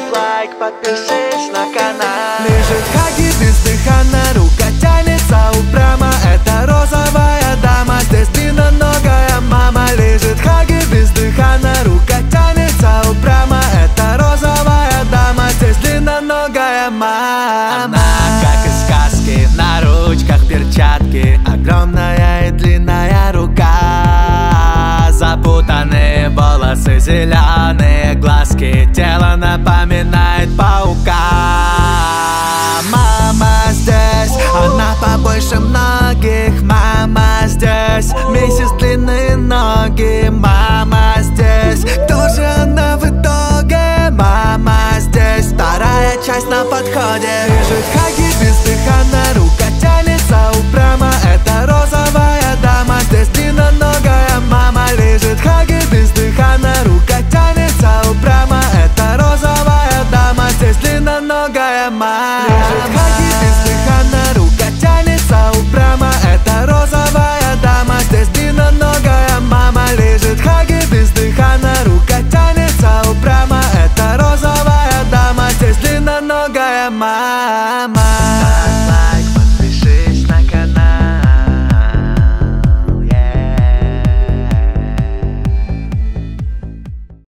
Поставь лайк, подпишись на канал. Лежит Хаги бездыханно, рука тянется упрямо. Это розовая дама, здесь длинноногая мама. Лежит Хаги бездыханно, рука тянется упрямо. Это розовая дама, здесь длинноногая мама. Она, как из сказки, на ручках перчатки. Огромная и длинная рука. Запутанные волосы, зеленые напоминает паука. Мама здесь, она побольше многих. Мама здесь, миссис длинные ноги. Мама здесь, кто же она в итоге? Мама здесь, вторая часть на подходе. Лежит Хаги бездыханно, рука многое мать. Лежит хаги бездыханно, рука тянется у Это розовая дама, здесь длинноногая мама. Лежит хаги бездыханно, рука тянется у Это розовая дама, здесь длинноногая мама.